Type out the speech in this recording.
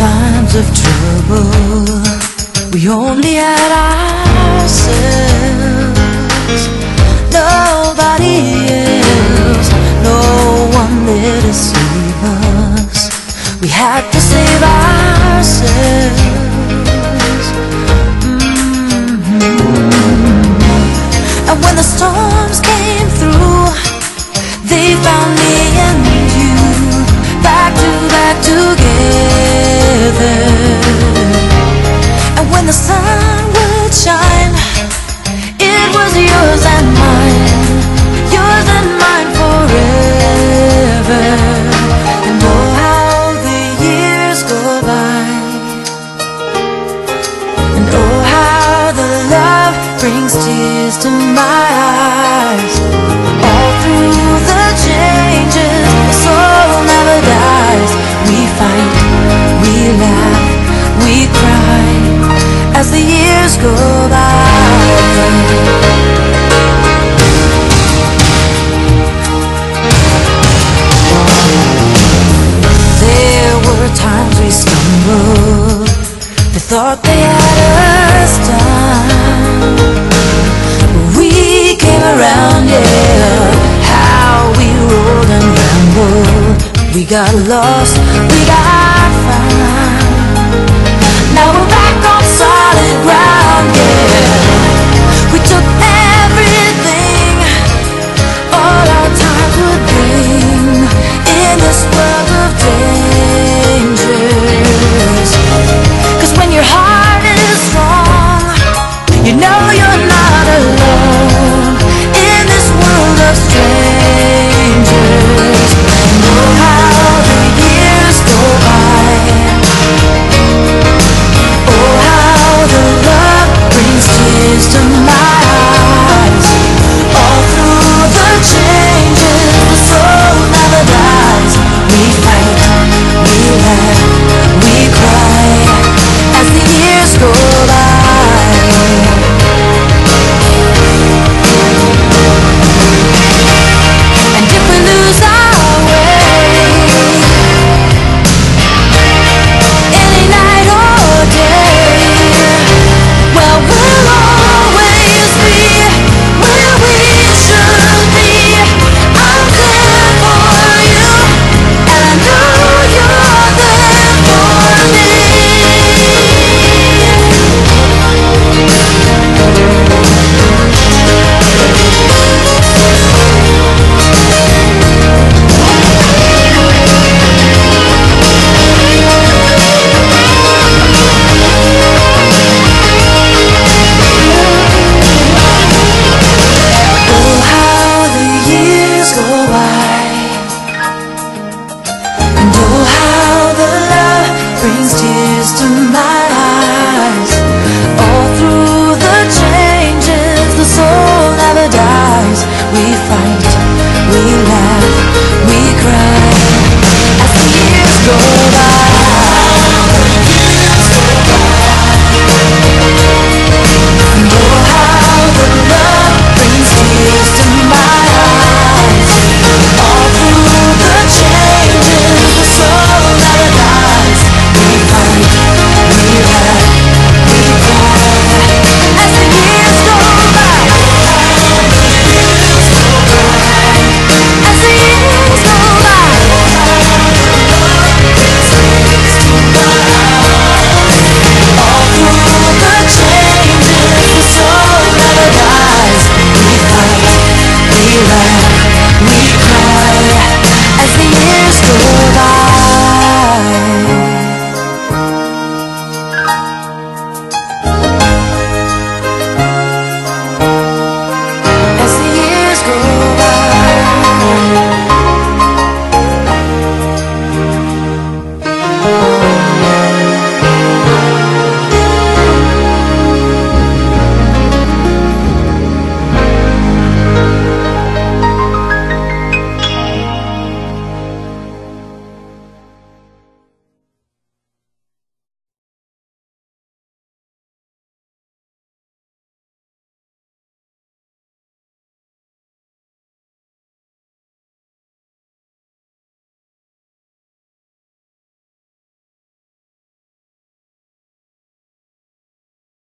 of trouble, we only had ourselves. Nobody else, no one there to save us. We had to save ourselves. Mhm. And when the storms came through, they found me and you back to back together. Sun would shine, it was yours and mine, yours and mine forever. And oh, how the years go by. And oh, how the love brings tears to my thought they had us done. We came around, yeah. How we rolled and rambled. We got lost, we got found. Now we're back we find